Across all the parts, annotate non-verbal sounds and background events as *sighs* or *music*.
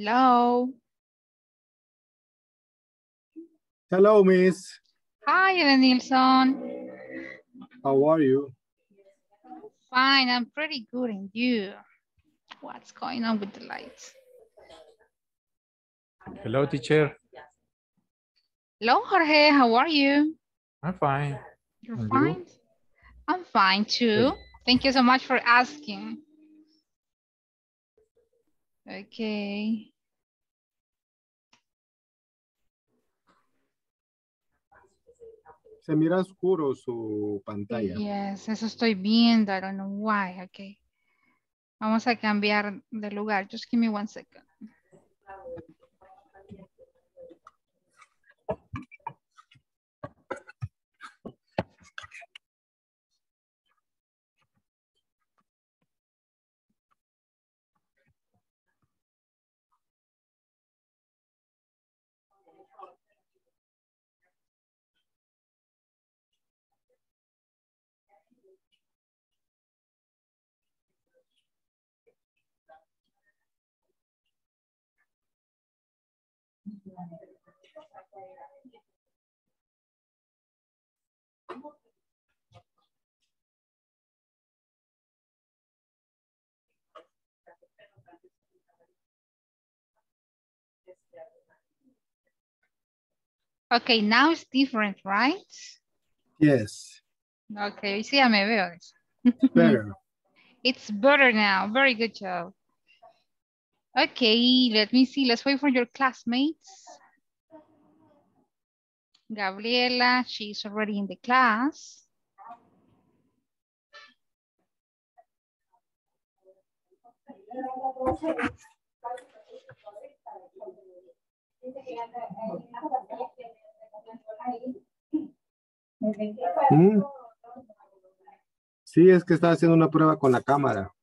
Hello. Hello, Miss. Hi, Elenilson. How are you? Fine, I'm pretty good. And you? What's going on with the lights? Hello, teacher. Hello, Jorge. How are you? I'm fine. You're And you? fine? I'm fine too. Thank you so much for asking. Okay. Se mira oscuro su pantalla. Yes, eso estoy viendo. I don't know why. Okay. Vamos a cambiar de lugar. Just give me one second. Okay, now it's different, right? Yes, Okay, sí, ya me veo. better. *laughs* It's better now. Very good job. Okay, let me see. Let's wait for your classmates. Gabriela, she's already in the class. Mm. Sí, es que estaba haciendo una prueba con la cámara.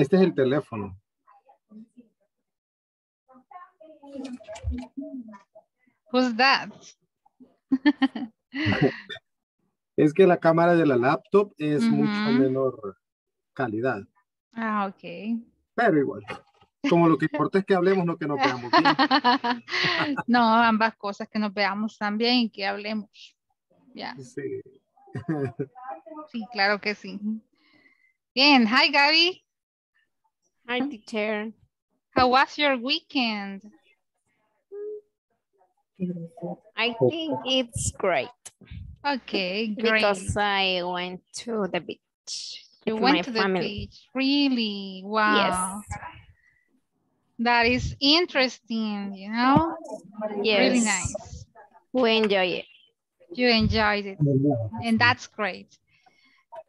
Este es el teléfono. Who's that? *laughs* Es que la cámara de la laptop es mucho menor calidad, Ah, ok. pero igual. Como lo que importa es que hablemos, no que nos veamos bien. *laughs* no, ambas cosas, que nos veamos también y que hablemos. Ya, Sí. sí, claro que sí. Bien, hi Gaby. Hi, teacher. How was your weekend? I think it's great Okay, great. because I went to the beach. you went to the family. beach. Really? Wow. Yes. That is interesting, you know? Yes. Really nice. We enjoy it. You enjoyed it. And that's great.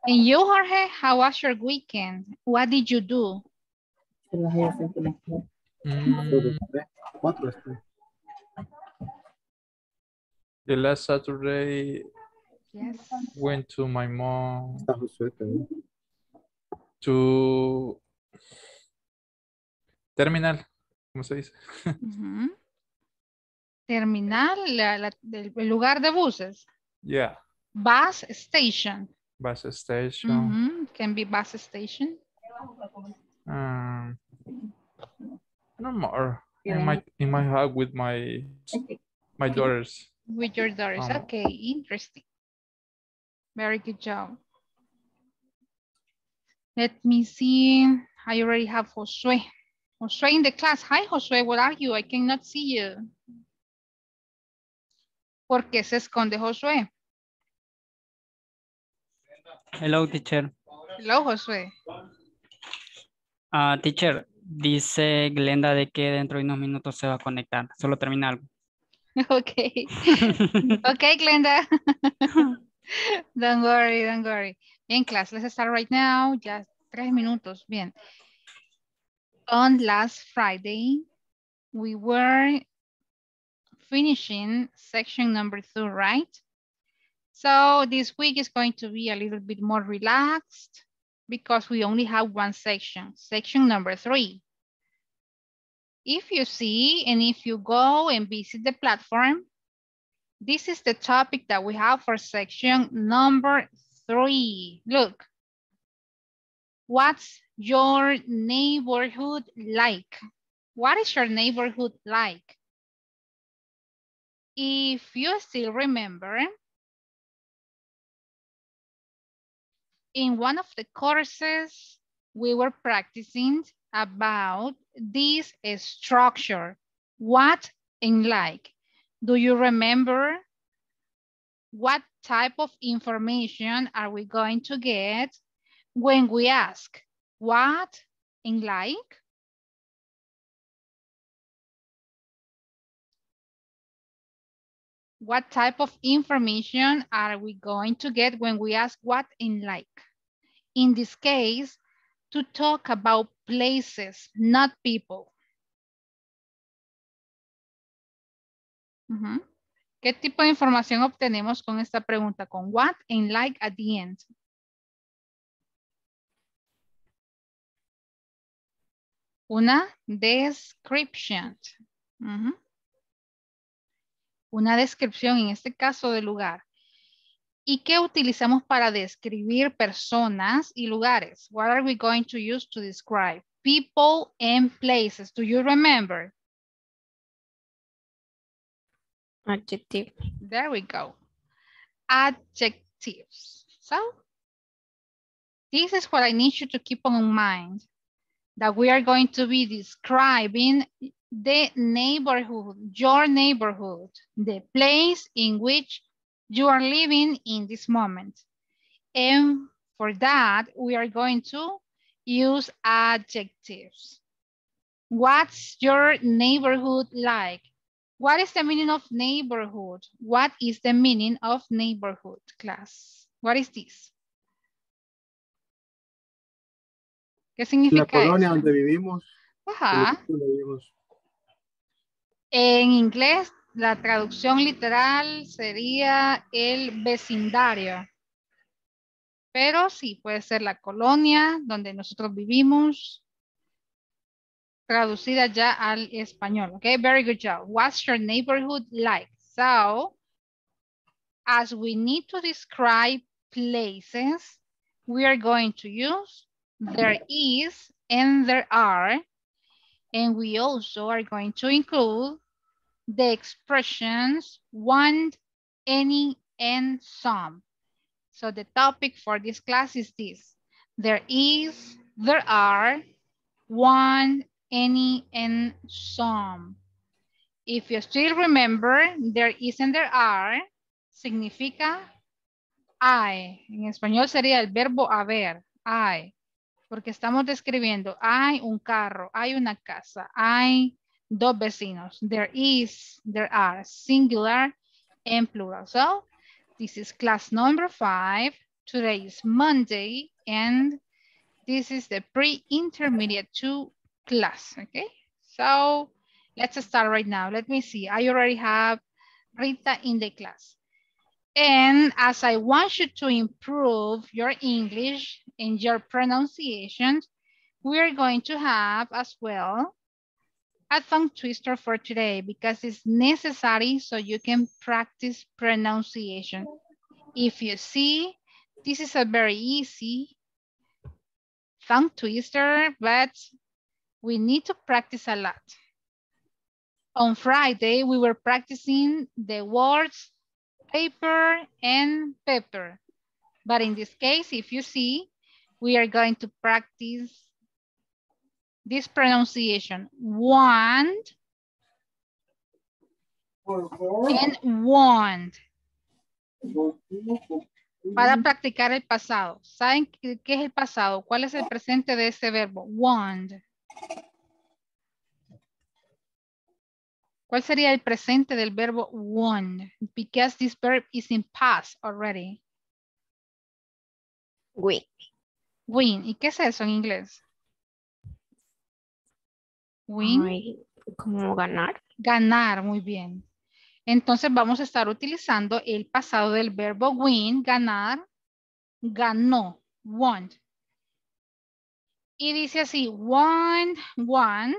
And you, Jorge, how was your weekend? What did you do? Mm, Cuatro, este. the last Saturday Yes. went to my mom to terminal, ¿cómo se dice? *laughs* Terminal, la- la- del- el lugar de buses. Yeah, Bus station. bus station. Can be bus station. Um, no more. In my in my house with my my daughters. With your daughters. Um, okay, interesting. Very good job. Let me see. I already have Josue. Josue in the class. Hi, Josue. Where are you? I cannot see you. ¿Por qué se esconde Josué? Hello, teacher. Hello, Josué. Ah, teacher, dice Glenda de que dentro de unos minutos se va a conectar. Solo termina algo. *laughs* Okay. *laughs* Okay, Glenda. *laughs* don't worry, don't worry. Bien, class, let's start right now. Ya tres minutos. Bien. On last Friday, we were finishing section number two, right? So this week is going to be a little bit more relaxed because we only have one section, section number three. If you see and if you go and visit the platform, this is the topic that we have for section number three. Look, What's your neighborhood like? What is your neighborhood like? If you still remember, in one of the courses, we were practicing about this structure, what and like. Do you remember what type of information are we going to get when we ask what and like? What type of information are we going to get when we ask what and like? In this case, to talk about places, not people. Uh -huh. ¿Qué tipo de información obtenemos con esta pregunta? Con what and like at the end. Una description. Una descripción, en este caso, de lugar. ¿Y qué utilizamos para describir personas y lugares? What are we going to use to describe people and places? Do you remember? Adjective. There we go. Adjectives. So, this is what I need you to keep on mind. That we are going to be describing the neighborhood, your neighborhood, the place in which you are living in this moment. And for that, we are going to use adjectives. What's your neighborhood like? What is the meaning of neighborhood? What is the meaning of neighborhood, class? What is this? ¿Qué significa La colonia donde vivimos. Ajá. Donde vivimos. En inglés, la traducción literal sería el vecindario. Pero sí, puede ser la colonia donde nosotros vivimos. Traducida ya al español. Okay, very good job. What's your neighborhood like? So, as we need to describe places, we are going to use there is and there are. And we also are going to include the expressions one, any, and some. So the topic for this class is this. There is, there are, one, any, and some. If you still remember, there is and there are significa hay. En español sería el verbo haber, hay. Porque estamos describiendo, hay un carro, hay una casa, hay dos vecinos. There is, there are, singular and plural. So, this is class number five. Today is Monday, and this is the pre-intermediate two class, okay? So, let's start right now. Let me see, I already have Rita in the class. And as I want you to improve your English and your pronunciation, we're going to have as well a tongue twister for today because it's necessary so you can practice pronunciation. If you see, this is a very easy tongue twister, but we need to practice a lot. On Friday, we were practicing the words paper and pepper. But in this case, if you see, we are going to practice this pronunciation. Want and want. Para practicar el pasado. ¿Saben qué, es el pasado? ¿Cuál es el presente de ese verbo? Want. ¿Cuál sería el presente del verbo want? Because this verb is in past already. Win. Win. ¿Y qué es eso en inglés? Win. Ay, ¿Cómo ganar? Ganar, muy bien. Entonces vamos a estar utilizando el pasado del verbo win, ganar, ganó, want. Y dice así, one, want,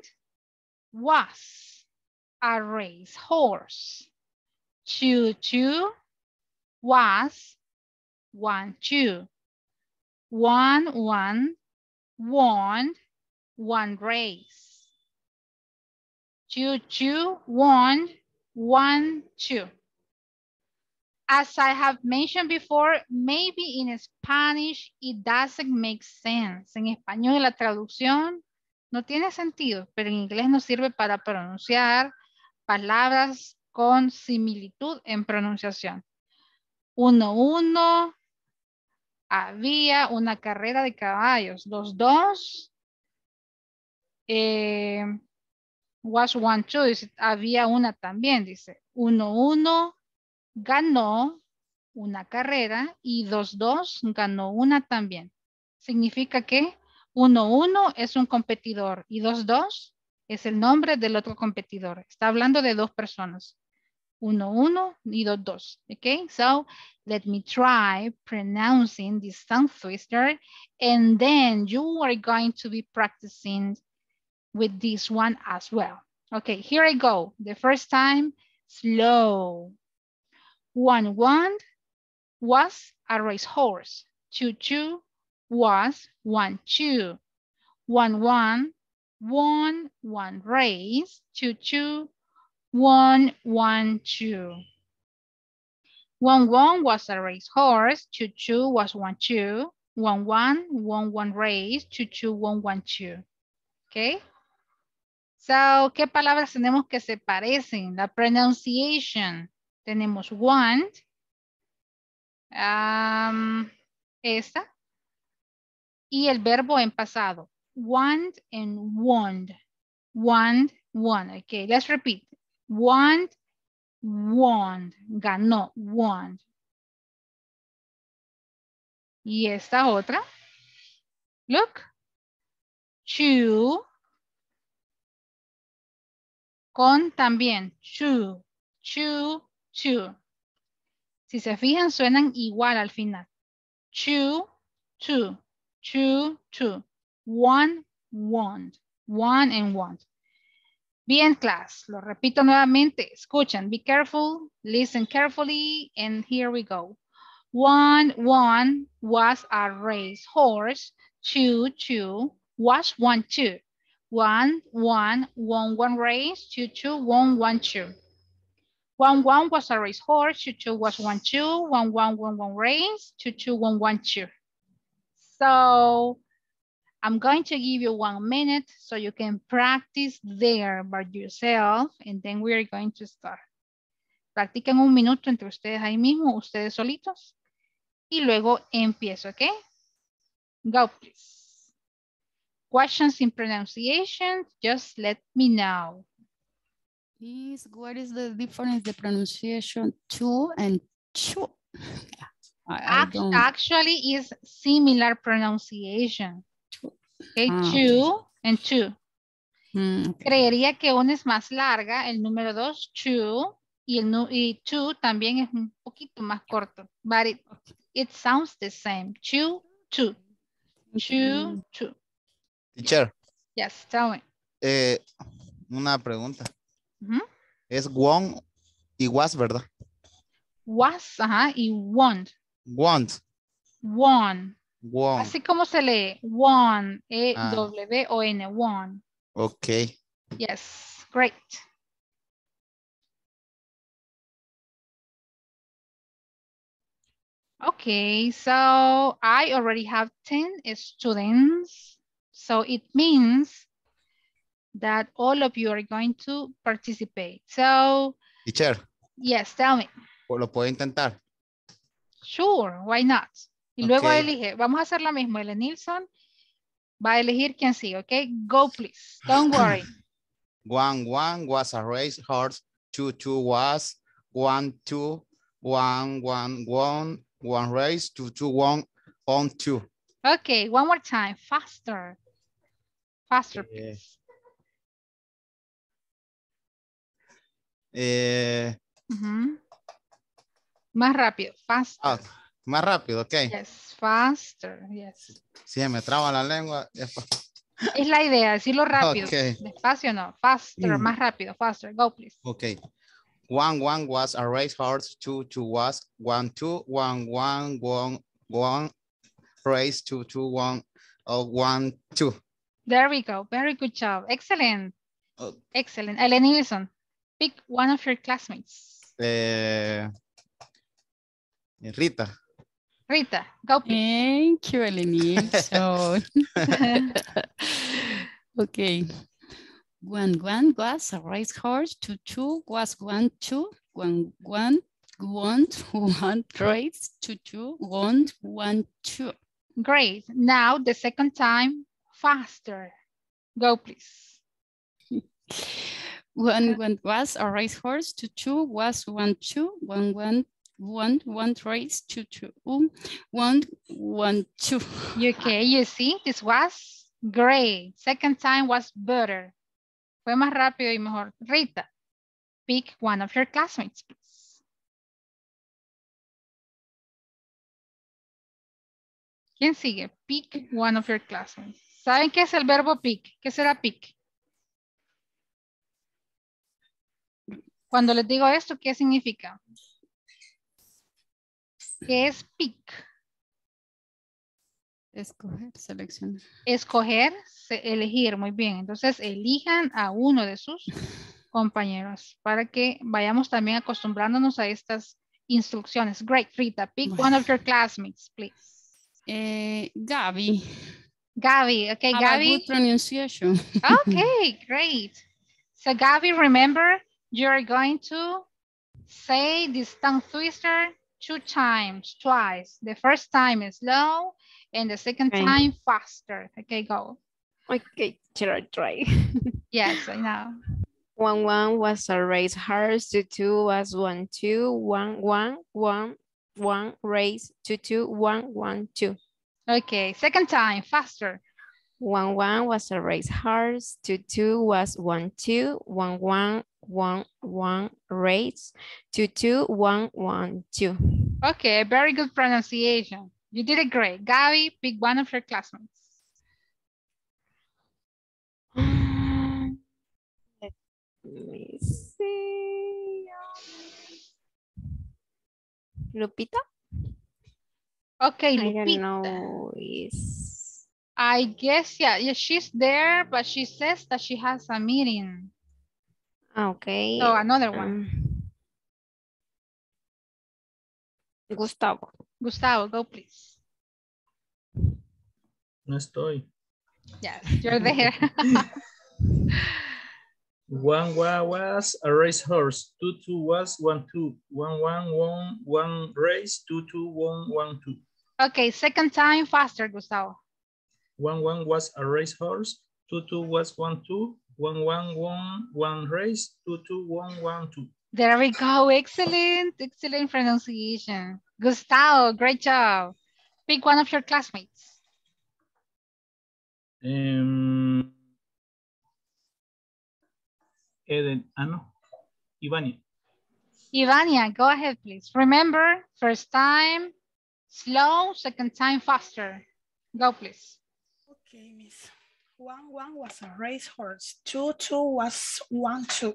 was a race horse. Choo choo was one two. One one won one race. Choo choo won one two. As I have mentioned before, maybe in Spanish it doesn't make sense. En español la traducción no tiene sentido, pero en inglés nos sirve para pronunciar palabras con similitud en pronunciación. Uno, uno, había una carrera de caballos. Dos, dos, eh, was one, two, dice, había una también, dice. Uno, uno, ganó una carrera y dos, dos, ganó una también. Significa que uno, uno es un competidor y dos, dos es el nombre del otro competidor. Está hablando de dos personas. Uno, uno y dos, dos. Okay, so let me try pronouncing this tongue twister and then you are going to be practicing with this one as well. Okay, here I go. The first time, slow. One, one was a racehorse. Two, two was one, two. One, one, one, one race. Two, two, one, one, two. One, one was a racehorse. Two, two was one, two. One, one, one, one race. Two, two, one, one, two. Okay. So, ¿qué palabras tenemos que se parecen? La pronunciation. Tenemos want. Um, esta. Y el verbo en pasado. Want and want. Want, want. Okay, let's repeat. Want, want. Ganó, want. Y esta otra. Look. Chew. Con también. Chew. Chew, chew. Si se fijan, suenan igual al final. Chew, two. Two, two. One, want. One and want. Bien, class. Lo repito nuevamente. Escuchen. Be careful. Listen carefully. And here we go. One, one was a race horse. Two, two was one, two. One, one, won one race. Two, two, one, two. One, one was a race horse. Two, two was one, two. One, one, won one race. Two, two, won one, two. So I'm going to give you one minute so you can practice there by yourself and then we're going to start. Practiquen un minuto entre ustedes ahí mismo, ustedes solitos. Y luego empiezo, ¿ok? Go, please. Questions in pronunciation, just let me know. Is what is the difference the pronunciation two and two? I, I actually is similar pronunciation. Okay, Ah, two and two. Mm, okay. Creería que una es más larga, el número dos, two, y el nu- y two también es un poquito más corto, but it, it sounds the same. Two, two, two, two. Teacher, Yes, tell me. eh, una pregunta. Es won y was, ¿verdad? Was, ajá, y want, Want, one. Won. Así como se lee, one, E, Ah. W, O, N, one. Ok. Yes, great. Okay, so I already have 10 students. So it means that all of you are going to participate. So Teacher, yes, tell me. ¿lo puedo intentar? Sure, why not? Y luego elige, vamos a hacer lo mismo. El Nilsson va a elegir quién sigue, ok? Go please, don't *clears throat* worry. One, one was a race horse. Two, two was. One, two. One, one, one. One race. Two, two, one. On two. Okay, one more time, faster. Faster, Eh, please. Eh. Más rápido, faster. ah, más rápido, ok. Yes, faster, yes. Si me traba la lengua. es la idea, decirlo rápido. Ok. Despacio no, faster, Mm. más rápido, faster. Go, please. Ok. One, one was a race horse. Two, two was. One, two. One, one, one, one. Race. Two, two, one. Oh, one, two. There we go. Very good job. Excellent. Oh. Excellent. Ellen Nilsson, pick one of your classmates. Eh, Rita. Rita, go please. Thank you, Eleni. So, *laughs* *laughs* okay. One, one was a race horse. Two, two was one, two. One, one, one, one race. Two, two, one, one, two. Great. Now the second time, faster. Go please. One, one was a race horse. Two, two was one, two. One, one, one, one race. Two, two, um, one, one, two. Okay, you see, this was great. Second time was better. Fue más rápido y mejor. Rita, pick one of your classmates, please. ¿Quién sigue? Pick one of your classmates. ¿Saben qué es el verbo pick? ¿Qué será pick? Cuando les digo esto, ¿qué significa? ¿Qué es pick? Escoger, seleccionar. Escoger, se- elegir, muy bien. Entonces, elijan a uno de sus *laughs* compañeros para que vayamos también acostumbrándonos a estas instrucciones. Great, Rita, pick one of your classmates, please. Eh, Gaby. Gaby, okay, Have a good pronunciation. Okay, *laughs* great. So Gaby, remember, you're going to say this tongue twister two times, twice. The first time is slow and the second Okay. time faster. Okay, go. Okay, I try. *laughs* Yes, I know. One one was a race horse, two two was one two, one one one one race, two two one one two. Okay, second time, faster. One one was a race horse, two two was one two, one one one one race, two two one one two. Okay, very good pronunciation. You did it great. Gaby, pick one of your classmates. *sighs* Let me see. Lupita? Okay, I don't Lupita. know. Is I guess, yeah, yeah, she's there, but she says that she has a meeting. Okay. So another one. um, Gustavo. Gustavo, go please. No estoy. Yes, you're there. *laughs* One wa- was a race horse. Two two was one two. One one one one race. Two two one one two. okay, second time, faster, Gustavo. One one was a race horse. Two two was one two. One one one one race. Two two one one two. There we go. Excellent, excellent pronunciation. Gustavo, great job. Pick one of your classmates. Um, Eden, ah no, Ivania. Ivania, go ahead, please. Remember, first time, slow, second time, faster. Go, please. Okay, miss. One one was a racehorse. Two two was one two.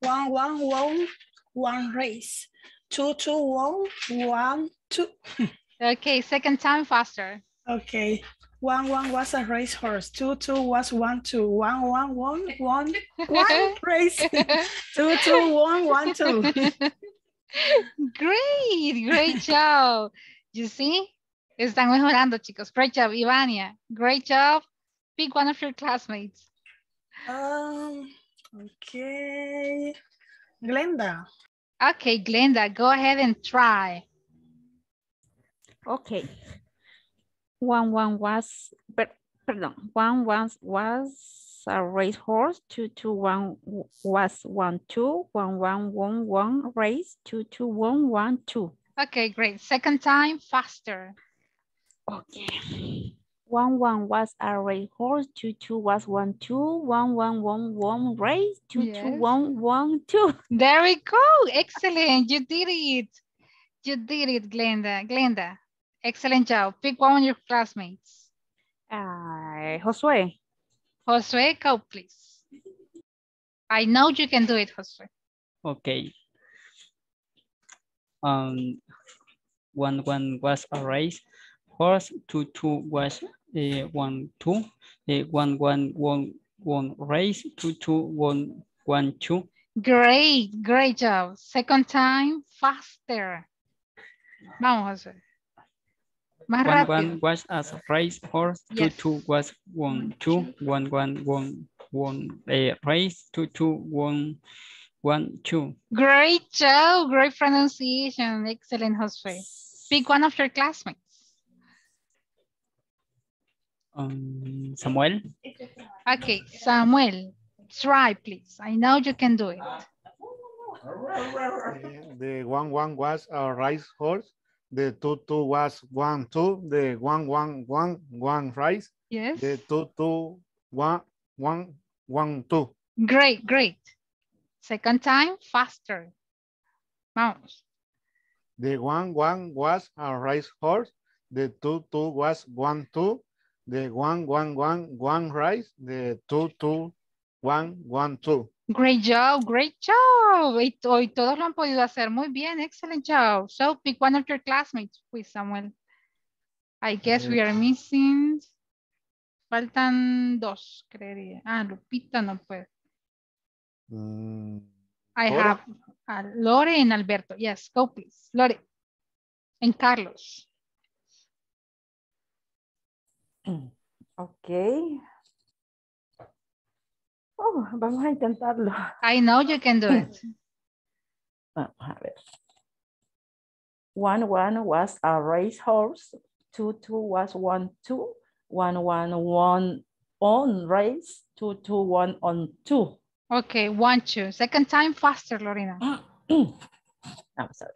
One one one one race. Two two one one two. *laughs* Okay, second time, faster. Okay. One one was a racehorse. Two two was one two. One one one one *laughs* one race. *laughs* Two two one one two. Great, great job. You see? Están mejorando, chicos. Great job, Ivania. Great job. Pick one of your classmates. Um. Okay. Glenda. Okay, Glenda, go ahead and try. Okay. One one was, per, pardon, one was was a racehorse. Two two one was one two. One one one one race. Two two one one two. Okay, great. Second time, faster. Okay. One one was a racehorse. Two two was one two. One one one one race. Two two Yes. one one two. *laughs* There we go. Excellent. You did it. You did it, Glenda. Glenda, excellent job. Pick one of your classmates. Uh, Josue. Josue, go please. I know you can do it, Josue. Okay. Um, one one was a race horse. Two two was eh, one, two, eh, one, one, one, one raise, two, two, one, one, two. Great, great job. Second time, faster. Vamos, José. Más One, rápido. one was as race horse, two, Yes. two was one, two, one, one, one, one, eh, race, two, two, one, one, two. Great job, great pronunciation. Excellent, José. Pick one of your classmates. Um, Samuel, Okay, Samuel, try please. I know you can do it. The one one was a rice horse. The two two was one two. The one one one one rice. Yes. The two two one one one two. Great, great. Second time, faster. Vamos. The one one was a rice horse. The two two was one two. The one one one one rice. The two two one one two. Great job, great job. Y, to- y todos lo han podido hacer muy bien. Excellent job. So pick one of your classmates, please, Samuel. I guess we are missing. Faltan dos, creería. Ah, Lupita no puede. Mm, I have uh, Lore and Alberto. Yes, go please. Lore. And Carlos. Ok. Oh, vamos a intentarlo. I know you can do it. *laughs* Vamos a ver. One one was a race horse. Two two was one two. One one one on race. Two two one on two. Okay, one, two. Second time, faster, Lorena. *clears throat* I'm sorry.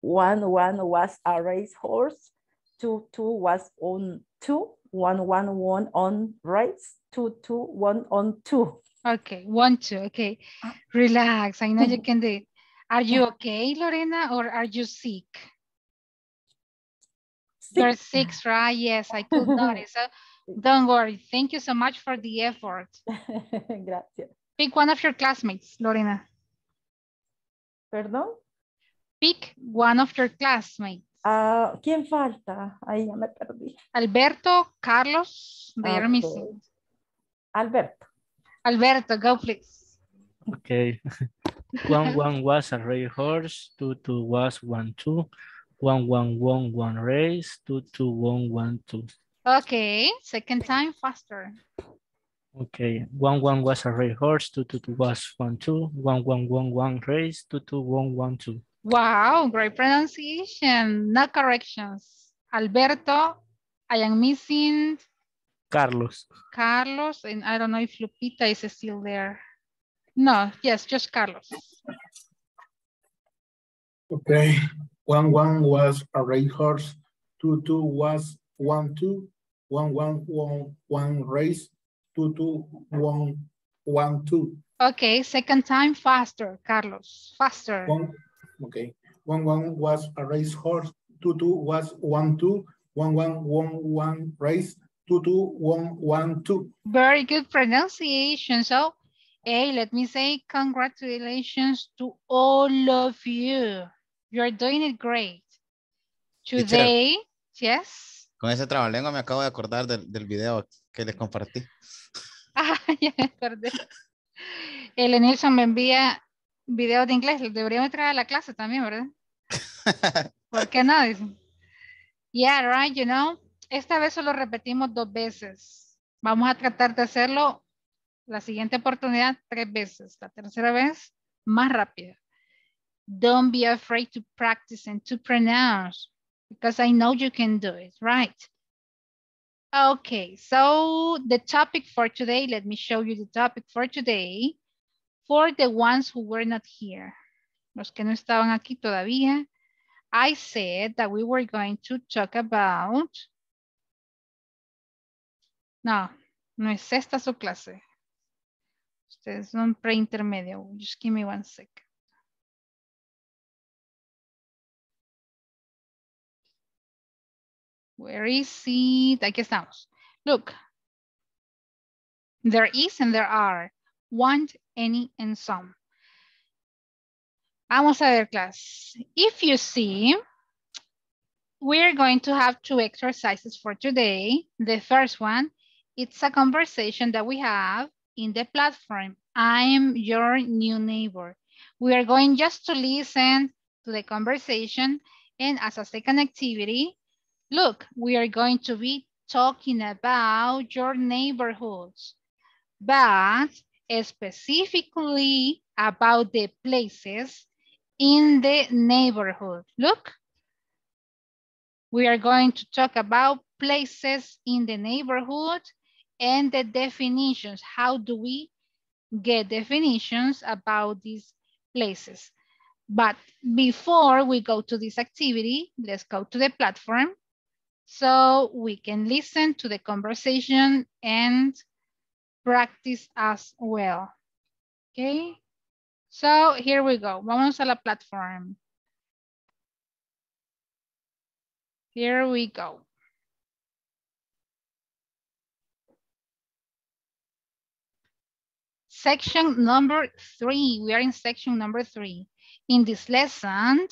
One one was a race horse. Two two was on two. One one one on race. Two two one on two. Okay, one, two. Okay, relax. I know you can do it. Are you *laughs* okay, Lorena, or are you sick? You're sick, right? Yes, I could *laughs* notice. So don't worry. Thank you so much for the effort. *laughs* Gracias. Pick one of your classmates, Lorena. Perdón. Pick one of your classmates. Ah, ¿Quién falta? Ahí ya me perdí. Alberto, Carlos, they are Okay. missing. Alberto. Alberto, go please. Okay. *laughs* one one was a race horse, two two was one two, one one one one race, two two one one two. Okay, second time, faster. Okay. One one was a race horse, two two two was one two, one one one one race, two two one one two. Wow, great pronunciation. No corrections. Alberto, I am missing Carlos. Carlos, and I don't know if Lupita is still there. No, yes, just Carlos. Okay, one one was a race horse, two two was one two, one one one one race, two two one one two. Okay, second time, faster, Carlos, faster. One, okay, one one was a race horse, two two was one two, one one one one race, two two one one two. Very good pronunciation. So, hey, let me say congratulations to all of you. You're doing it great. Today, yes. Con ese trabalengua me acabo de acordar del, del video que les compartí. *laughs* Ah, ya me acordé. El Nilsson me envía videos de inglés. Los deberíamos traer a la clase también, ¿verdad? *laughs* ¿Por qué no? Dicen. Yeah, right, you know. Esta vez solo repetimos dos veces. Vamos a tratar de hacerlo la siguiente oportunidad tres veces. La tercera vez, más rápida. Don't be afraid to practice and to pronounce because I know you can do it, right? Okay, so the topic for today, let me show you the topic for today for the ones who were not here. Los que no estaban aquí todavía. I said that we were going to talk about. No, no es esta su clase. Ustedes son preintermedio. Just give me one second. Where is it? Aquí estamos. Look. There is and there are. Want, any, and some. Vamos a ver, class. If you see, we're going to have two exercises for today. The first one, it's a conversation that we have in the platform. I'm your new neighbor. We are going just to listen to the conversation and as a second activity, look, we are going to be talking about your neighborhoods, but specifically about the places in the neighborhood. Look, we are going to talk about places in the neighborhood and the definitions. How do we get definitions about these places? But before we go to this activity, let's go to the platform so we can listen to the conversation and practice as well. Okay, so here we go. Vamos a la platform. Here we go. Section number three. We are in section number three. In this lesson,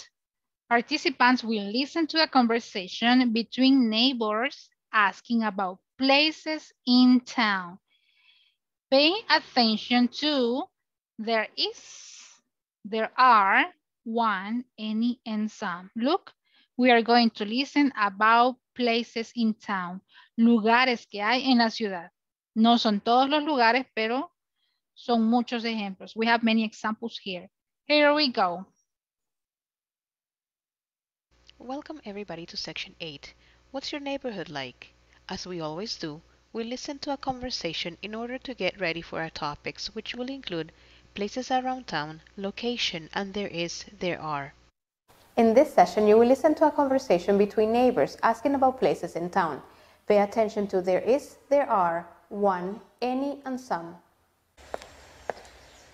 participants will listen to a conversation between neighbors asking about places in town. Pay attention to there is, there are, one, any, and some. Look, we are going to listen about places in town, lugares que hay en la ciudad. No son todos los lugares, pero son muchos ejemplos. We have many examples here. Here we go. Welcome everybody to section 8. What's your neighborhood like? As we always do, we listen to a conversation in order to get ready for our topics, which will include places around town, location, and there is, there are. In this session, you will listen to a conversation between neighbors asking about places in town. Pay attention to there is, there are, one, any, and some.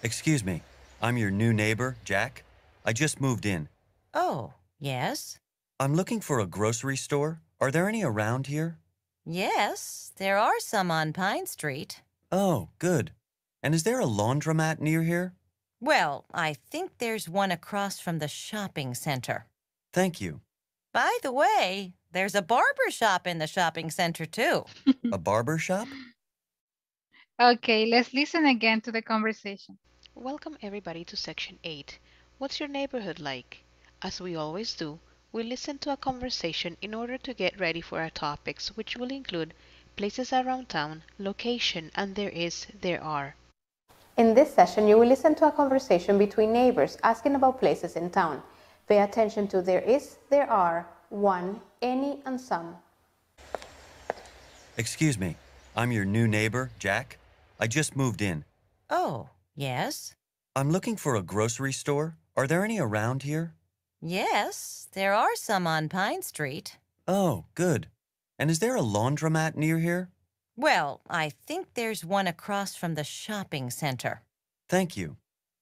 Excuse me, I'm your new neighbor, Jack. I just moved in. Oh, yes? I'm looking for a grocery store. Are there any around here? Yes, there are some on Pine Street. Oh, good. And is there a laundromat near here? Well, I think there's one across from the shopping center. Thank you. By the way, there's a barber shop in the shopping center too. *laughs* a barber shop? Okay, let's listen again to the conversation. Welcome everybody to section 8. What's your neighborhood like? As we always do, we listen to a conversation in order to get ready for our topics, which will include places around town, location, and there is, there are. In this session, you will listen to a conversation between neighbors asking about places in town. Pay attention to there is, there are, one, any, and some. Excuse me, I'm your new neighbor, Jack. I just moved in. Oh, yes? I'm looking for a grocery store. Are there any around here? Yes, there are some on Pine Street. Oh, good. And is there a laundromat near here? Well, I think there's one across from the shopping center. Thank you.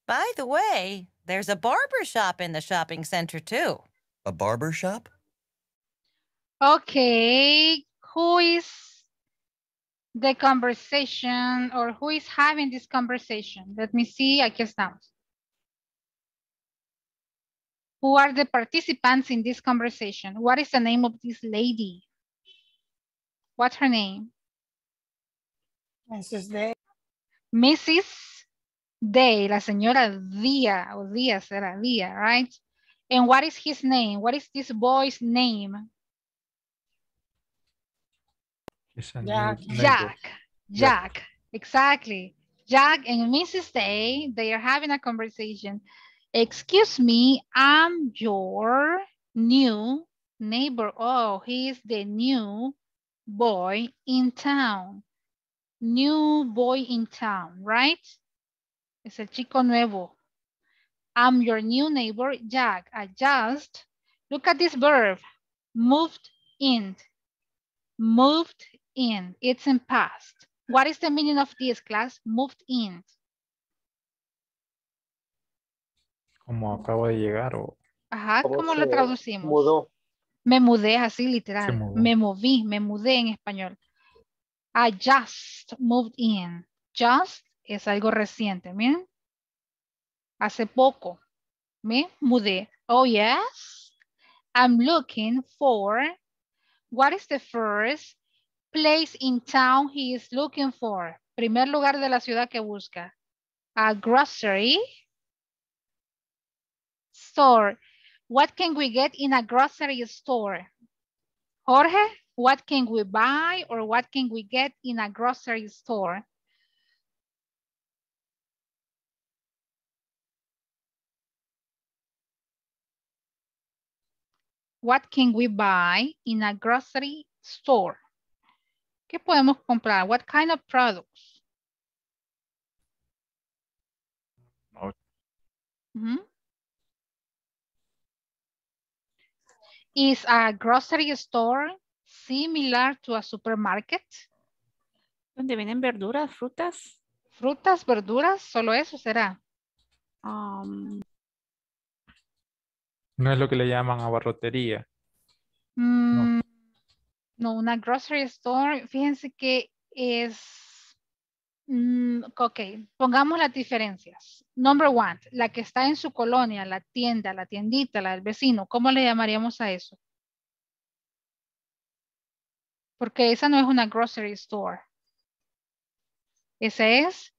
By the way, there's a barber shop in the shopping center too. A barber shop? Okay, who is the conversation or who is having this conversation? Let me see, aquí estamos. Who are the participants in this conversation? What is the name of this lady? What's her name? Mrs. Day. Mrs. Day, la señora Dia, o Díaz era Dia, right? And what is his name? What is this boy's name? Jack. Jack. Jack. Exactly. Jack and Mrs. Day, they are having a conversation. Excuse me, I'm your new neighbor. Oh, he's the new boy in town. New boy in town, right? Es el chico nuevo. I'm your new neighbor, Jack. I just, look at this verb, moved in. Moved in, it's in past. What is the meaning of this class? Moved in. Como acabo de llegar o... Ajá, ¿Cómo ¿cómo lo traducimos? Mudó. Me mudé así literal. Me moví, me mudé en español. I just moved in. Just es algo reciente, miren. Hace poco me mudé. Oh, yes. I'm looking for, what is the first place in town he is looking for? Primer lugar de la ciudad que busca. A grocery store. What can we get in a grocery store? Jorge, what can we buy or what can we get in a grocery store? What can we buy in a grocery store? ¿Qué podemos comprar? What kind of products? No. Mhm. Is a grocery store similar to a supermarket? Donde vienen verduras, frutas. Frutas, verduras, solo eso será. Um, No es lo que le llaman abarrotería. Mm, no, una grocery store, fíjense que es, mm, ok, pongamos las diferencias. Number one, la que está en su colonia, la tienda, la tiendita, la del vecino, ¿cómo le llamaríamos a eso? Porque esa no es una grocery store. Esa es,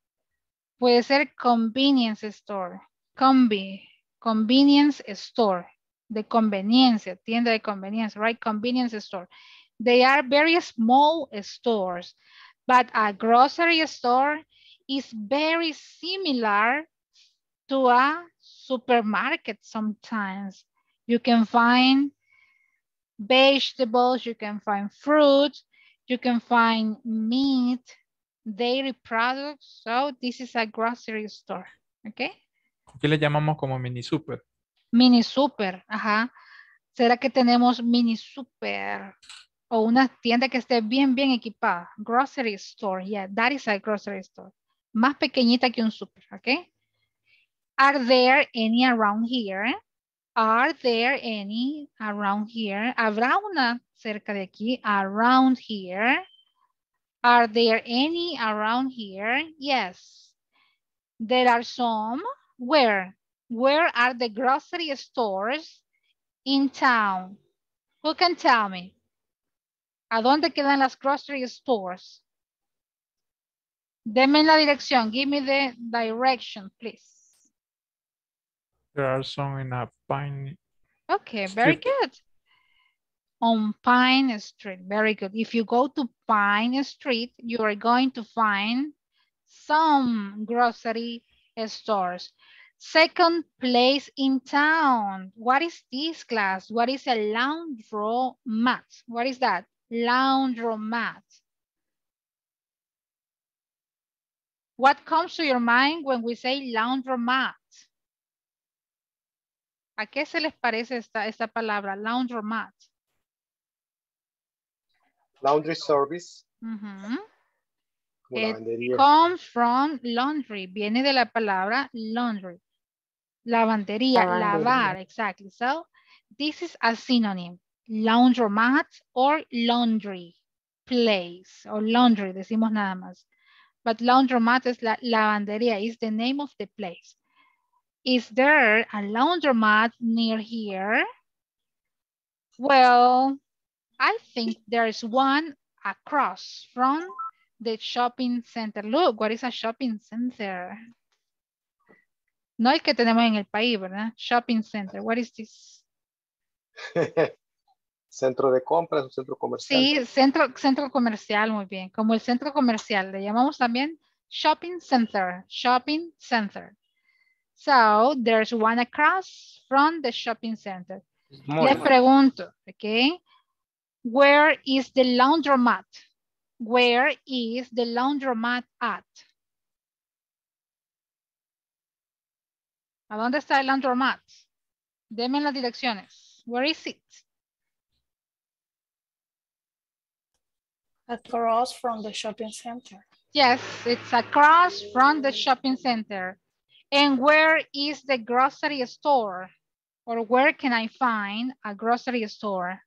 puede ser convenience store, combi, convenience store, de conveniencia, tienda de conveniencia, right? Convenience store. They are very small stores, but a grocery store is very similar to a supermarket sometimes. You can find vegetables, you can find fruit, you can find meat, dairy products. So this is a grocery store, okay? Aquí le llamamos como mini super. Mini super, ajá. ¿Será que tenemos mini super o una tienda que esté bien, bien equipada? Grocery store, yeah, that is a grocery store. Más pequeñita que un super, okay? Are there any around here? Are there any around here? ¿Habrá una cerca de aquí? Around here. Are there any around here? Yes. There are some. Where? Where are the grocery stores in town? Who can tell me? ¿A dónde quedan las grocery stores? Deme la dirección. Give me the direction, please. There are some in a pine. Okay, very good. On Pine Street, very good. If you go to Pine Street, you are going to find some grocery stores. Second place in town. What is this class? What is a laundromat? What is that? Laundromat. What comes to your mind when we say laundromat? ¿A qué se les parece esta, esta palabra, laundromat? Laundry service. Ujú. como It comes from laundry. Viene de la palabra laundry. Lavandería, Lavandería. lavar, exactly. So, this is a synonym. Laundromat or laundry place or laundry, decimos nada más. But laundromat es la lavandería, is the name of the place. Is there a laundromat near here? Well, I think there's one across from the shopping center. Look, what is a shopping center? No el que tenemos en el país, ¿verdad? Shopping center. What is this? *laughs* Centro de compras, un centro comercial. Sí, centro, centro comercial, muy bien. Como el centro comercial, le llamamos también shopping center, shopping center. So, there's one across from the shopping center. Muy Les bien. pregunto, ¿ok? Where is the laundromat? Where is the laundromat at? ¿A dónde está el laundromat? Deme las direcciones. Where is it? Across from the shopping center. Yes, it's across from the shopping center. And where is the grocery store? Or where can I find a grocery store?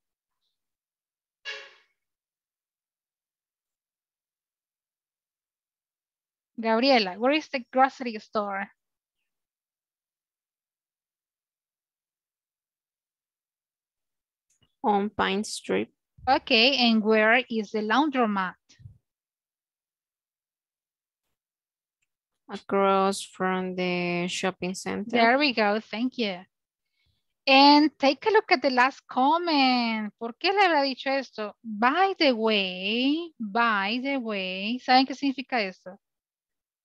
Gabriela, where is the grocery store? On Pine Street. Okay, and where is the laundromat? Across from the shopping center. There we go, thank you. And take a look at the last comment. ¿Por qué le habrá dicho esto? By the way, by the way, ¿saben qué significa esto?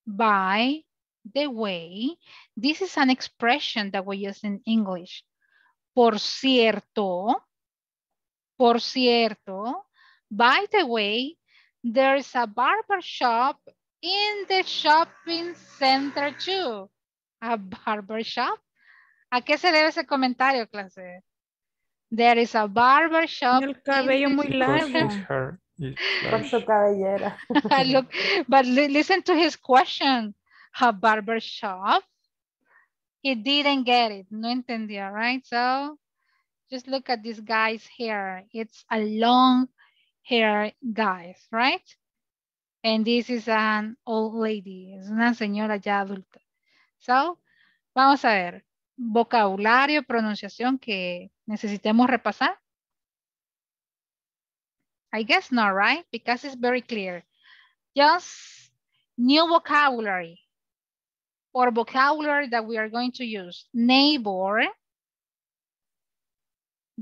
By the way, this is an expression that we use in English. Por cierto, por cierto, by the way, there's a barber shop in the shopping center too. A barber shop? ¿A qué se debe ese comentario, clase? There is a barber shop. El cabello muy largo. his hair is Por large. su cabellera. *laughs* Look, but li- listen to his question. A barber shop? He didn't get it. No entendió, right? So just look at this guy's hair. It's a long hair, guys, right? And this is an old lady. Es una señora ya adulta. So, vamos a ver. Vocabulario, pronunciación que necesitemos repasar. I guess not, right? Because it's very clear. Just new vocabulary or vocabulary that we are going to use. Neighbor,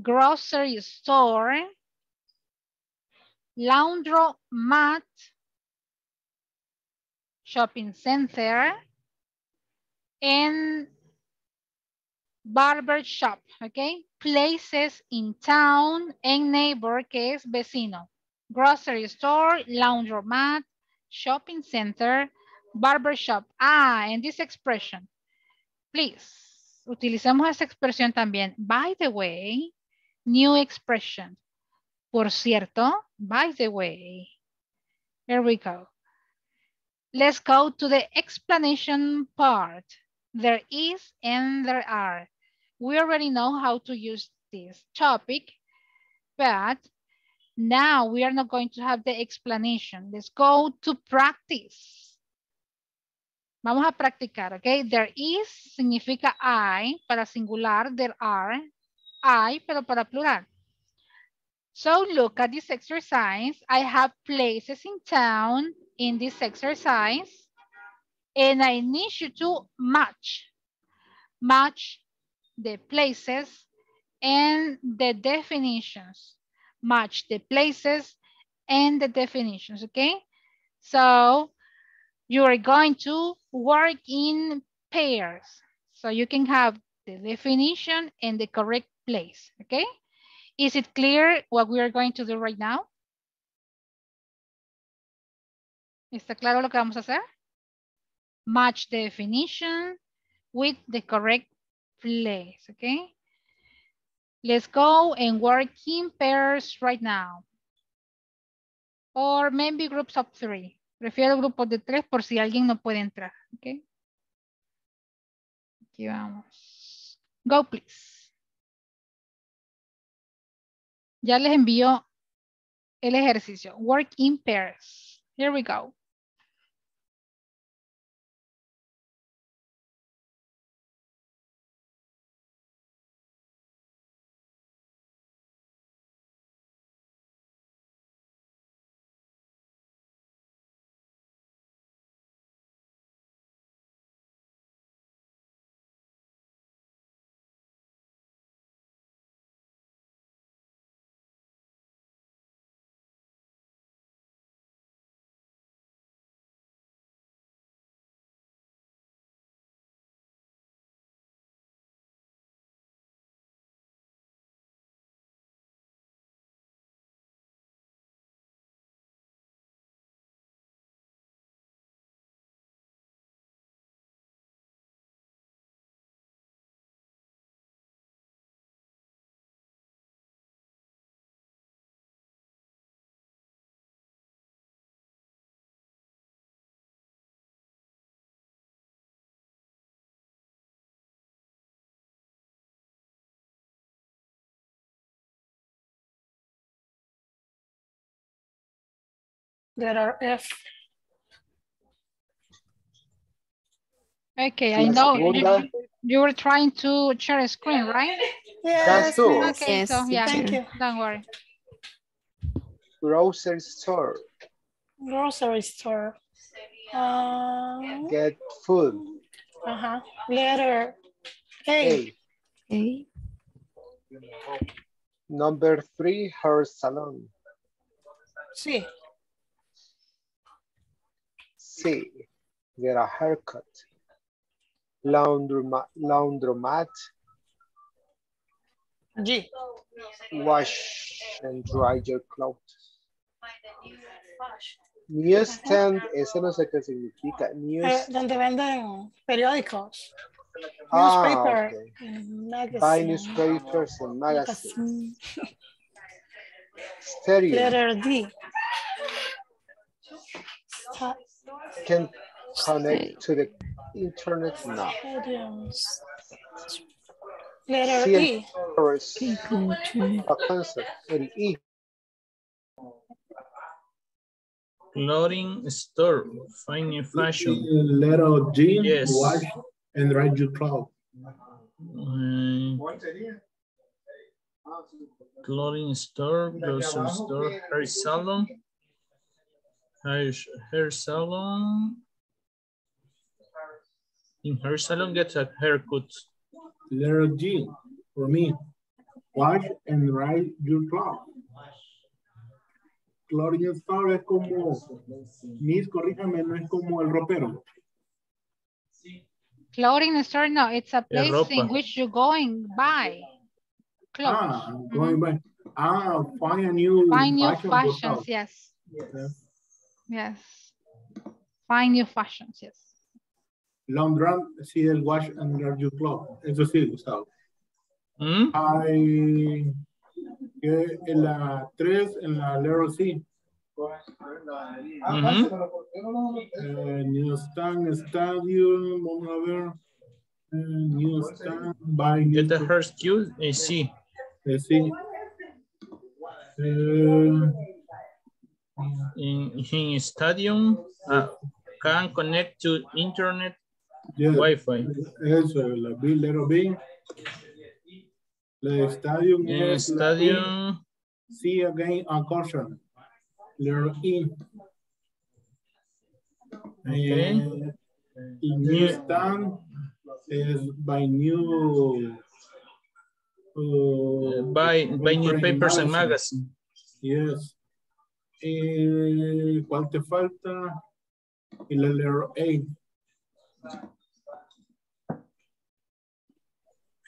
grocery store, laundromat, shopping center, and barber shop, okay? Places in town and neighbor, que es vecino. Grocery store, laundromat, shopping center, barber shop. Ah, and this expression. Please, utilicemos esa expresión también. By the way, new expression. Por cierto, by the way. Here we go. Let's go to the explanation part. There is and there are. We already know how to use this topic, but now we are not going to have the explanation. Let's go to practice. Vamos a practicar, okay? There is significa hay para singular, there are, hay pero para plural. So look at this exercise. I have places in town in this exercise and I need you to match. Match the places and the definitions. Match the places and the definitions, okay? So you are going to work in pairs. So you can have the definition and the correct place, okay? Is it clear what we are going to do right now? ¿Está claro lo que vamos a hacer? Match the definition with the correct place, okay? Let's go and work in pairs right now. Or maybe groups of three. Prefiero grupos de tres por si alguien no puede entrar, okay? Aquí vamos. Go, please. Ya les envío el ejercicio. Work in pairs. Here we go. There are F. Okay, I know. segunda, You were trying to share a screen, right? That's all. Okay, Yes, so yeah, thank you. don't worry. Grocery store. Grocery store. Uh, Get food. uh-huh. Letter A. A. A. Number three, hair salon. Sí. C. Get a haircut. Laundromat. Laundromat. G. Wash and dry your clothes. Newsstand, eso no sé qué significa. Eh, News. donde venden periódicos. Ah, Newspaper. ok. mm, Buy newspapers and magazines. Stereo. Letter D. Can connect to the internet now. Stadiums. Letter Sí, E. el- a concert. El E. Clothing store, fine new fashion. Letter G, Yes. wash and dry your clothes. Mm, clothing store, grocery store, hair salon. Hair, hair salon. In hair salon, get a haircut. There Letter G, for me, wash and dry your clothes. Clothing store es como, Miss, corríjame, no es como el ropero. Clothing store, no, it's a place in which you're going by. clothes. Ah, going back. Ah, find a new Find new fashion fashions, clothes. yes, Yeah. Yes. Find new fashions, yes. Laundry, sí, el wash and dry your clothes. Eso sí, Gustavo. ¿Mm? Hay que en la 3, en la letter C. Eh, Newsstand Stadium, vamos a ver. Eh, Newsstand by Get the hair skill, eh, sí. Eh, sí. Eh, In, in stadium, uh, can connect to internet yes. Wi-Fi. Eso, la B, letter B. La Stadium In es la B. stadium, See again, a caution. Letter E. Okay. Eh, y Newsstand is by new uh, by buy newspapers and magazine. magazine. Yes. eh, ¿cuál te falta? El LRA.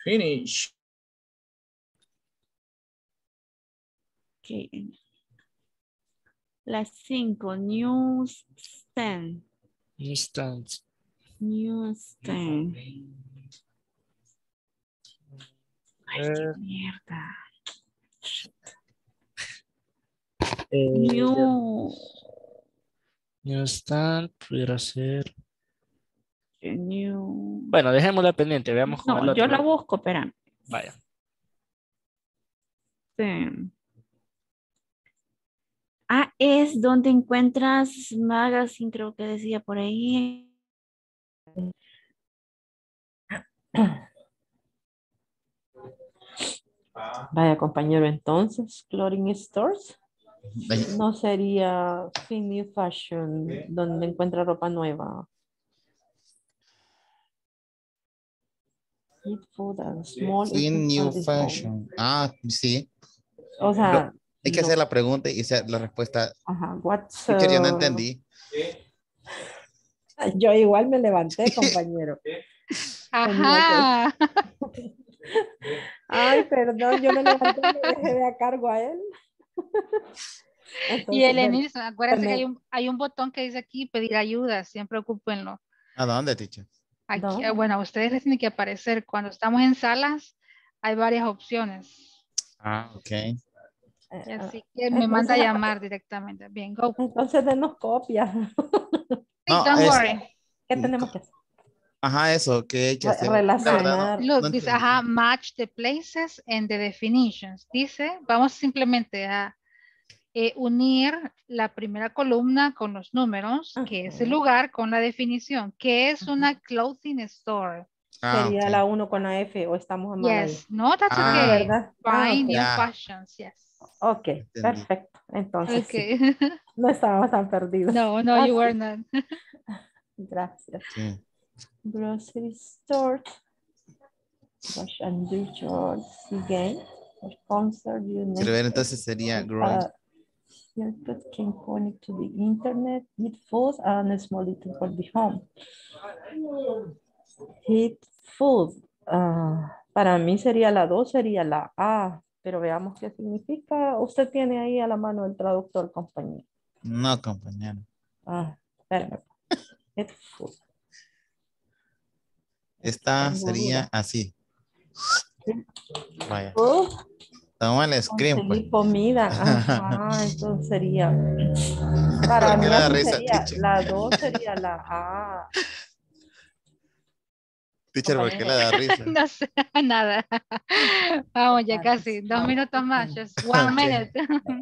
Finish. Okay. Las cinco, new stand. New stand. New stand. Ay, qué mierda eh, New. Newsstand pudiera ser. New. Bueno, dejémosla pendiente, veamos el No, otro. yo la busco, espera. Vaya. Sí. Ah, es donde encuentras magazine, creo que decía por ahí. Vaya compañero, entonces, Clothing Stores. No sería Fin New Fashion, donde encuentra ropa nueva. Eat food and small In eating new fashion. Ah, sí. O sea, Pero hay que no. hacer la pregunta y hacer la respuesta. Ajá, what's, Teacher, yo no uh, entendí. Yo igual me levanté, compañero. Ajá. *laughs* Ay, perdón, yo me levanté y me dejé de a cargo a él. *laughs* Y el bueno, Enilson, acuérdense que hay un, hay un botón que dice aquí pedir ayuda, siempre ocúpenlo. ¿A dónde, teacher? Aquí, eh, bueno, a ustedes les tiene que aparecer. Cuando estamos en salas, hay varias opciones. Ah, ok. Eh, así que me manda a llamar directamente. Bien, go. Entonces denos copia. No, don't es- worry. ¿Qué tenemos que hacer? Ajá, eso, ¿qué hay que Re- hacer? La verdad, relacionar. no- Look, no dice, entendí. ajá, match the places and the definitions. Dice, vamos simplemente a eh, unir la primera columna con los números, que es el lugar, con la definición, que es una clothing store. Ah, Sería la 1 con la F o estamos mal ahí? Yes, no, that's Ah, okay. ¿verdad? Ah, Find ok. new Ya. fashions, yes. Ok, Entendí. perfecto. Entonces sí, Okay. *laughs* no estábamos tan perdidos. no, no, Ah, you were *laughs* not. *laughs* Gracias. Sí. Grocery store. Wash and do chores again. Concert, you Quiero ver, entonces sería gross. Circuit can connect to the internet, eat food, and small little for the home. Eat food. ah, para mí sería la 2, sería la A, pero veamos qué significa. Usted tiene ahí a la mano el traductor, compañero. No, compañero. Ah, espérame. Eat food. Esta sería así. Vaya. Food, Toma el screen, pues. comida. *laughs* Ajá, entonces sería. *laughs* Para ¿Por mí qué le da así risa, sería, la 2 *laughs* sería la A. Teacher, ¿por qué le da risa? no sé, nada. Vamos, ya casi. Dos minutos más. Just one minute.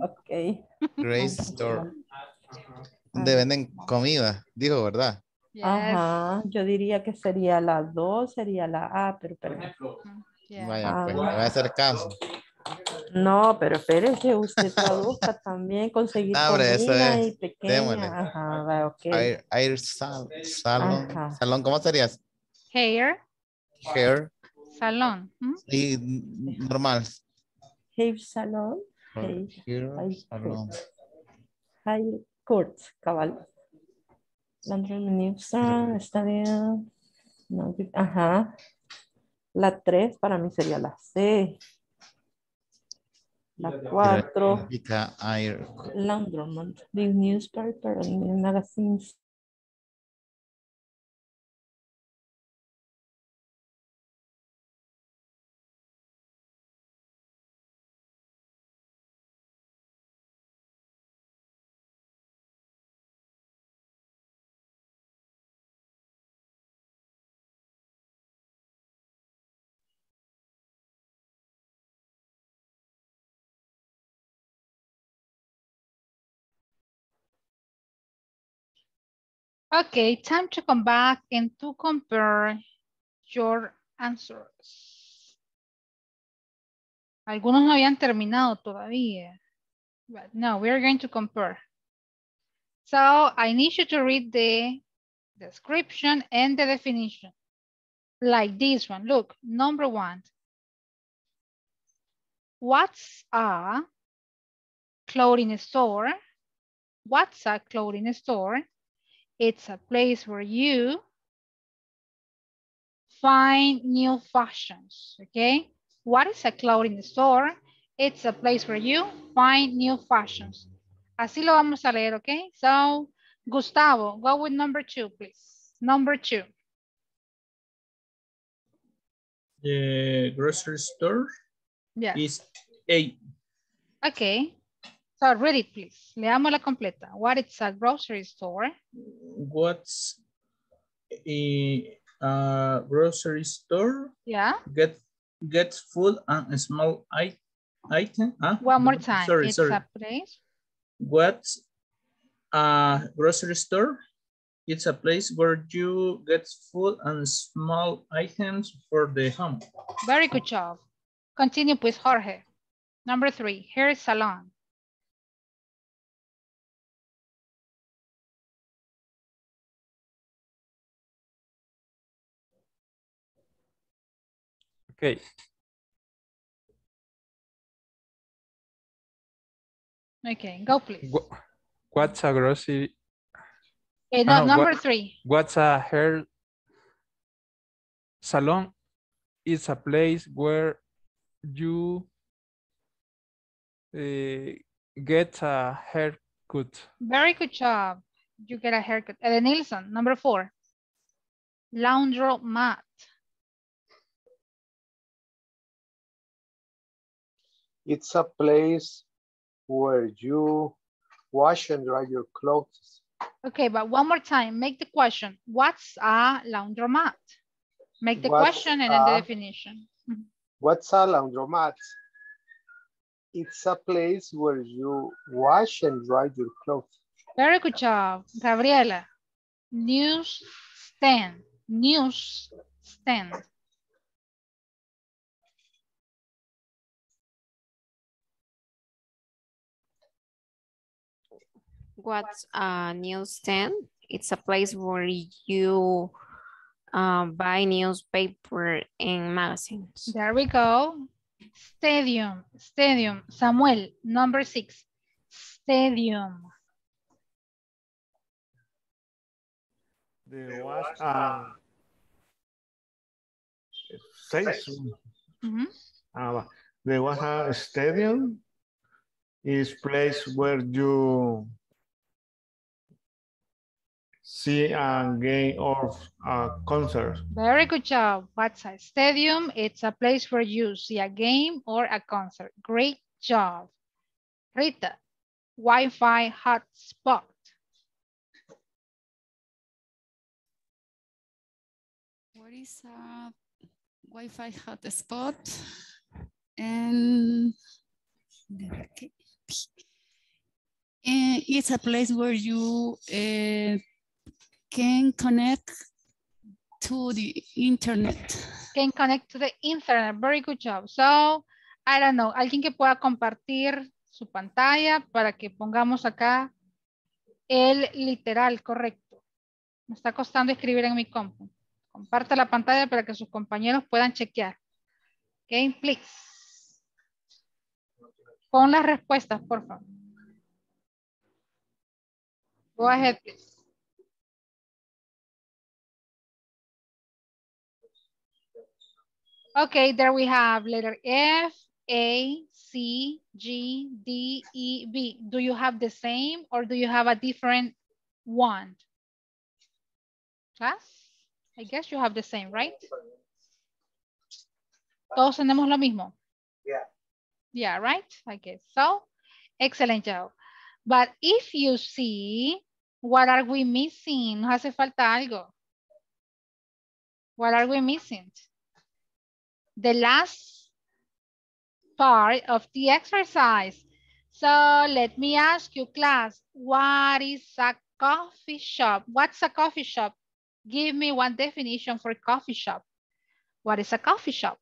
Ok. Grace Store. Donde venden comida, dijo, ¿verdad? Yes. Ajá, yo diría que sería la 2, sería la A, pero, pero Yeah. Vaya, pues, Ah. le voy a hacer caso. no, pero espérese, usted traduzca también, conseguir No, eso es. y pequeña. Démosle. Ajá, va, ok. Air, air sal- salón. Ajá. Salón, ¿cómo sería? Hair, Hair. salón. ¿m? Y mm, normal. Hair salon, Hair, hair, hair salón. hair court, cabal. Laundry minister, bien. No, ajá. La 3 para mí sería la C. La 4. Significa air. Laundromat, the newspaper and magazines. Okay, time to come back and to compare your answers. Algunos no habían terminado todavía. But no, we're going to compare. So I need you to read the description and the definition. Like this one, look, number one. What's a clothing store? What's a clothing store? It's a place where you find new fashions, okay? What is a clothing store? It's a place where you find new fashions. Así lo vamos a leer, okay? So, Gustavo, go with number two, please. Number two. The grocery store Yeah. is A. Okay. So, read it, please. Leamos la completa. What is a grocery store? What's a, a grocery store? Yeah. Get gets food and small item. ah, One more time. Sorry, it's sorry. a place. What's a grocery store? It's a place where you get food and small items for the home. Very good job. Continue, please, Jorge. Number three, hair salon. Okay. Okay, go please. What's a grocery? Okay, Ah, no, no, number what- three. What's a hair salon? It's a place where you eh, get a haircut. Very good job. You get a haircut. Elenilson, number four. Laundromat. It's a place where you wash and dry your clothes. Okay, but one more time, make the question. What's a laundromat? Make the What's question and then the definition. Mm-hmm. What's a laundromat? It's a place where you wash and dry your clothes. Very good job. Gabriela. News stand. News stand? What's a newsstand? It's a place where you um, buy newspaper and magazines. There we go. Stadium, stadium. Samuel, number six. Stadium. There was a six. Mhm. Ah, there was a stadium. Is place where you see a game or a concert. Very good job. What's a stadium? It's a place where you see a game or a concert. Great job. Rita, Wi-Fi hotspot. What is a Wi-Fi hotspot? And and it's a place where you uh, can connect to the internet. Can connect to the internet. Very good job. So, I don't know, alguien que pueda compartir su pantalla para que pongamos acá el literal correcto. Me está costando escribir en mi compu. Comparte la pantalla para que sus compañeros puedan chequear. Ok, please. Pon las respuestas, por favor. Go ahead, please. Okay, there we have letter F, A, C, G, D, E, B. Do you have the same or do you have a different one? Class? I guess you have the same, right? Todos tenemos lo mismo. Yeah. Yeah, right? I guess so. Excellent job. But if you see, what are we missing? Nos hace falta algo. What are we missing? The last part of the exercise. So let me ask you, class, what is a coffee shop? What's a coffee shop? Give me one definition for coffee shop. What is a coffee shop?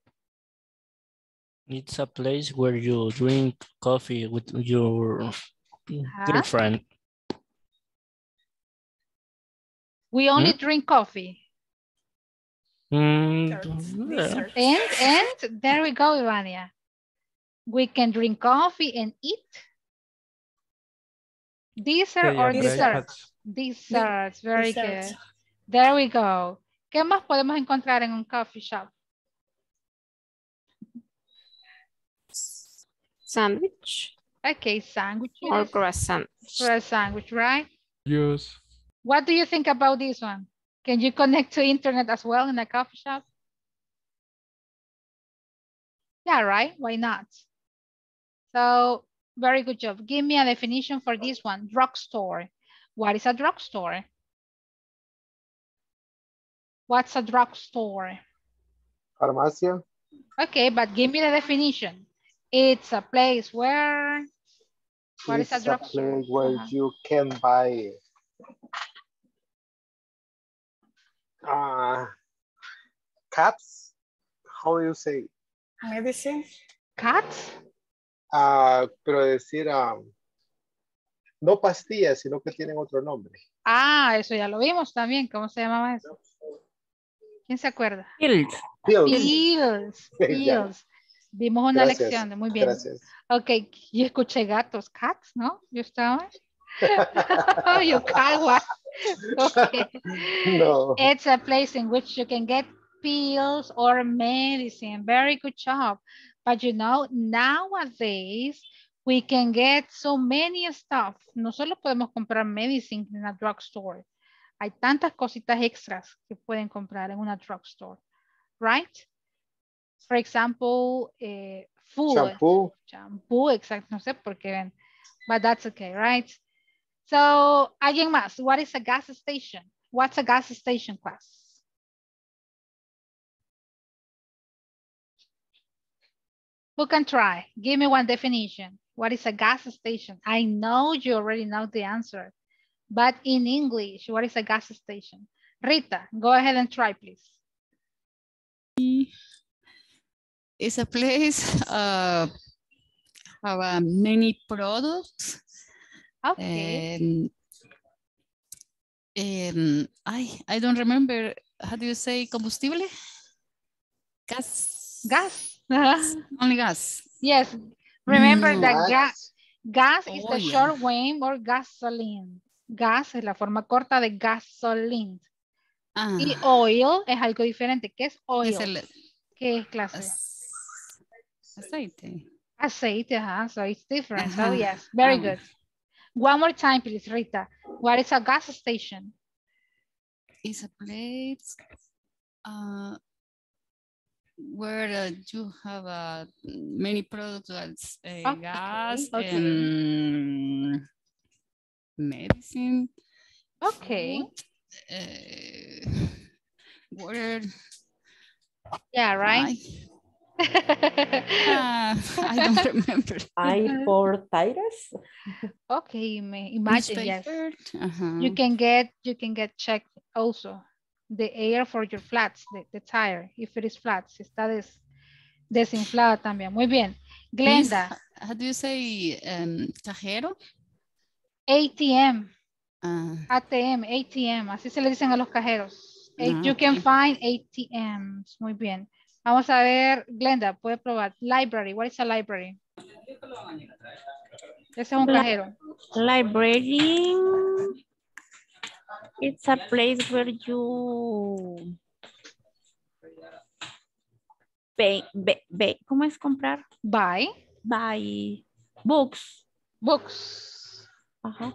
It's a place where you drink coffee with your uh-huh. girlfriend. We only hmm? drink coffee. Mm, yeah. And, and *laughs* there we go, Ivania. We can drink coffee and eat. Dessert or yeah, desserts? Desserts, very Desserts. good. There we go. ¿Qué más podemos encontrar en un coffee shop? Sandwich Okay, sandwich. or croissant. Croissant, sandwich, right? Use. What do you think about this one? Can you connect to internet as well in a coffee shop? Yeah, right? Why not? So, very good job. Give me a definition for this one. Drugstore. What is a drugstore? What's a drugstore? Farmacia. Okay, but give me the definition. It's a place where, what is a It's a drugstore? place where Uh-huh. you can buy uh, cats. How do you say? Medicine. Cats? Ah, pero decir, ah, no pastillas, sino que tienen otro nombre. Ah, eso ya lo vimos también. ¿Cómo se llamaba eso? ¿Quién se acuerda? Pills. Pills. Pills. Vimos una Gracias, lección, muy bien. Gracias. Ok, yo escuché gatos, cats, ¿no? Yo estaba. oh, cat one. Okay. *laughs* No. It's a place in which you can get pills or medicine. Very good job. But you know, nowadays we can get so many stuff. No solo podemos comprar medicine en a drugstore. Hay tantas cositas extras que pueden comprar en una drugstore, right? For example, eh, food. Shampoo. Shampoo, exacto. No sé por qué ven. But that's okay, right? So, alguien más. What is a gas station? What's a gas station class? Who can try? Give me one definition. What is a gas station? I know you already know the answer, but in English, what is a gas station? Rita, go ahead and try, please. It's a place uh, have uh, many products. Okay. And, and I I don't remember how do you say combustible? Gas. Gas. Only gas. Yes. Remember Mm. that gas, gas is the Oil. short name or gasoline. Gas es la forma corta de gasoline. Y oil es algo diferente. ¿Qué es oil? Ah. Es el- ¿Qué es clase? Aceite. Aceite, ajá. So it's different. So Ajá. yes, very Ah. good. One more time, please, Rita. What is a gas station? It's a place uh, where uh, you have uh, many products uh, Okay, gas okay. and medicine. Okay. Uh, water. Yeah, right? I don't remember. I for tires. Okay, imagine, yes. You can get you can get checked also the air for your flats, the, the tire, if it is flat, si está des, desinflada también. Muy bien. Glenda, How do you say um, cajero? ATM, Ah, ATM, ATM, así se le dicen a los cajeros. Ah, you can find ATMs. Muy bien. Vamos a ver, Glenda, puede probar. Library, what is a library? Ese es un cajero. Library. It's a place where you pay, be- be- ¿cómo es comprar? Buy. Buy books. Books. Ajá.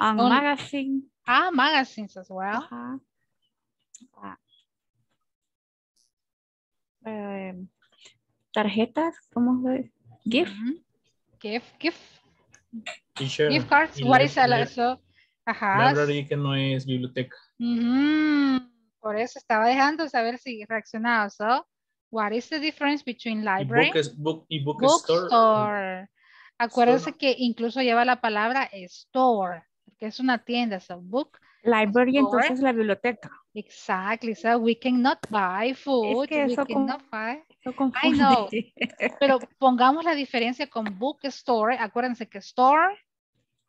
And Only- magazine. Ah, magazines as well. Ajá. Em, tarjetas, ¿cómo se Gift. Gift, gift, Teacher, gift cards. y What lib- is a lib- so, Ajá. Library que no es biblioteca. Ujú, Por eso estaba dejando saber si reaccionaba. So, what is the difference between Y library? book, es- book, y bookstore. Bookstore. Acuérdense que incluso lleva la palabra store, que es una tienda. So, book. Library, entonces la biblioteca. Exactly. So, we cannot buy food. que we cannot buy. I know. Pero pongamos la diferencia con bookstore. Acuérdense que store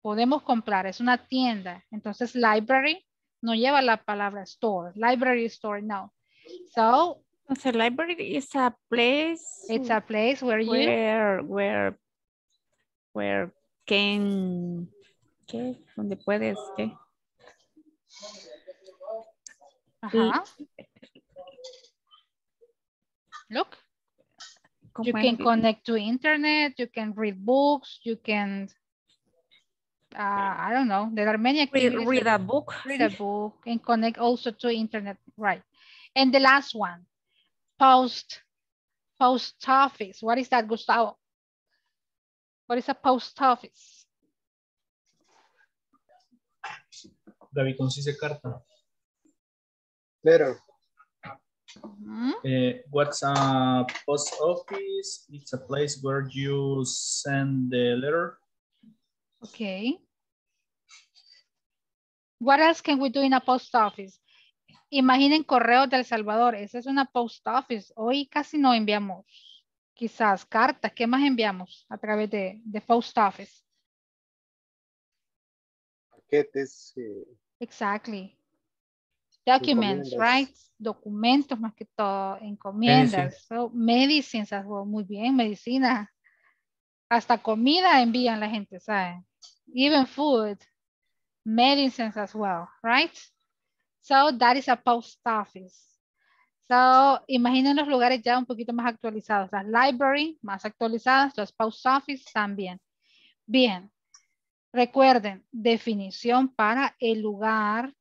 podemos comprar, es una tienda. Entonces, library no lleva la palabra store. Library store, no. So, library is a place it's a place where you where, where, where can, ¿qué? Donde puedes, ¿qué? Ajá. Look, you can connect to internet, you can read books, you can, uh, I don't know, there are many Read, activities. read that- a book. read a book and connect also to internet, right? And the last one, post, post office. What is that, Gustavo? What is a post office? David, consiste carta. Letter. Eh, what's a post office? It's a place where you send the letter. Okay. What else can we do in a post office? Imaginen correos del Salvador. Esa es una post office. Hoy casi no enviamos quizás cartas. ¿Qué más enviamos a través de, de post office? Paquetes. eh, Exactly. Documents, right? Documentos más que todo, encomiendas. So, medicines as well. Muy bien, medicina. Hasta comida envían la gente, ¿sabe? Even food. Medicines as well, right? So, that is a post office. So, imaginen los lugares ya un poquito más actualizados. Las library, más actualizadas. Los post office también. Bien. Recuerden, definición para el lugar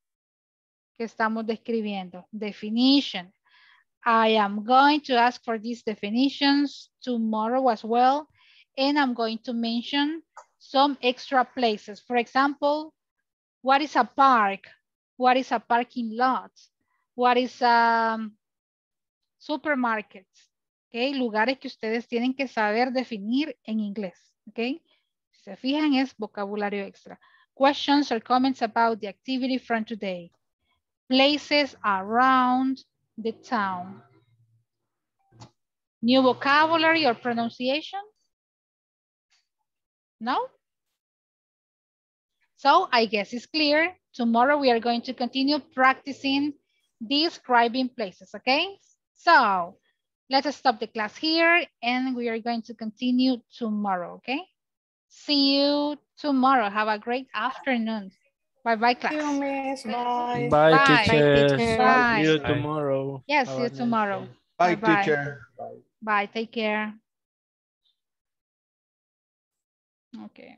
que estamos describiendo. Definition. I am going to ask for these definitions tomorrow as well. And I'm going to mention some extra places. For example, what is a park? What is a parking lot? What is um, a supermarket? Okay, lugares que ustedes tienen que saber definir en inglés. Okay, si se fijan es vocabulario extra. Questions or comments about the activity from today. Places around the town. New vocabulary or pronunciation? No? So I guess it's clear. Tomorrow we are going to continue practicing describing places, okay? So let us stop the class here and we are going to continue tomorrow, okay? See you tomorrow. Have a great afternoon. Bye-bye, class. You, miss. Bye. Bye, Bye. teacher. Bye. See you tomorrow. Yes, Have see you tomorrow. Bye, Bye-bye. teacher. Bye. Bye, take care. Okay.